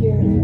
you